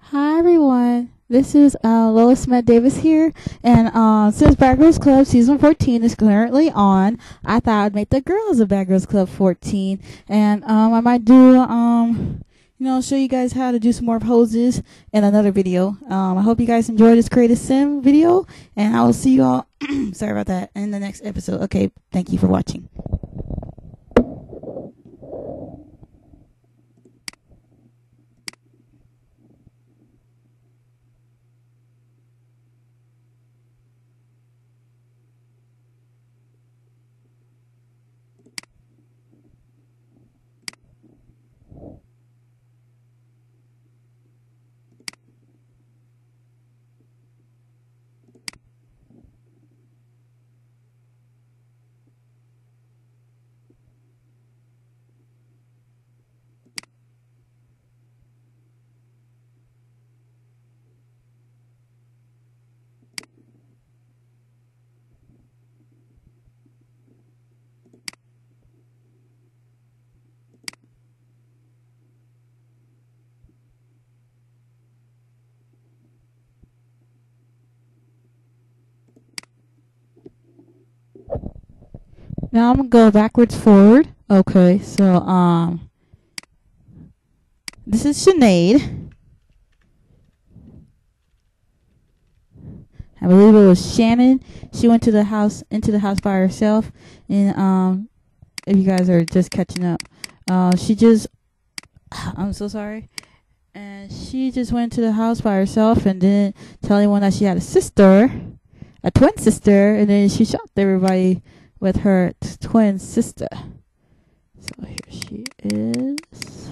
Hi everyone. This is uh, Lois Matt Davis here, and uh, since Bad Girls Club season 14 is currently on, I thought I'd make the girls of Bad Girls Club 14, and um, I might do um, you know, show you guys how to do some more poses in another video. Um, I hope you guys enjoyed this Create A Sim video, and I will see you all. sorry about that. In the next episode. Okay, thank you for watching. Now I'm gonna go backwards forward. Okay, so um this is Sinead. I believe it was Shannade. She went to the house into the house by herself and um if you guys are just catching up. Uh she just I'm so sorry. And she just went to the house by herself and didn't tell anyone that she had a sister, a twin sister, and then she shocked everybody with her twin sister. So here she is.